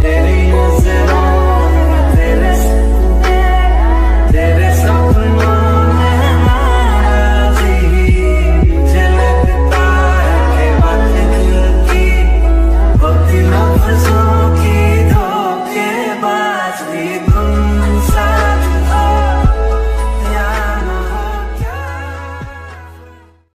Baby, is it all?